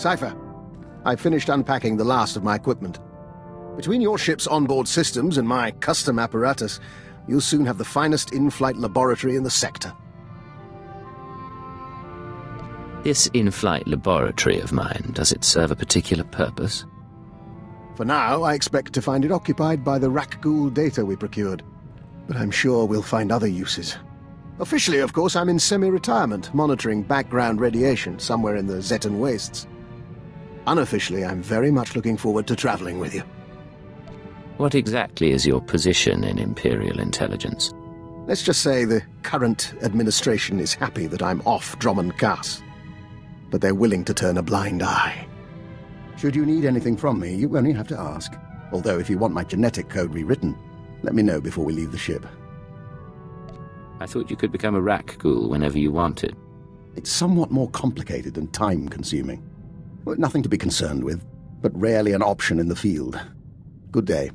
Cipher, I've finished unpacking the last of my equipment. Between your ship's onboard systems and my custom apparatus, you'll soon have the finest in-flight laboratory in the sector. This in-flight laboratory of mine, does it serve a particular purpose? For now, I expect to find it occupied by the Rakghoul data we procured. But I'm sure we'll find other uses. Officially, of course, I'm in semi-retirement, monitoring background radiation somewhere in the Zetan wastes. Unofficially, I'm very much looking forward to traveling with you. What exactly is your position in Imperial intelligence? Let's just say the current administration is happy that I'm off Dromund Kaas. But they're willing to turn a blind eye. Should you need anything from me, you only have to ask. Although if you want my genetic code rewritten, let me know before we leave the ship. I thought you could become a Rakghoul whenever you wanted. It's somewhat more complicated and time-consuming. Nothing to be concerned with, but rarely an option in the field. Good day.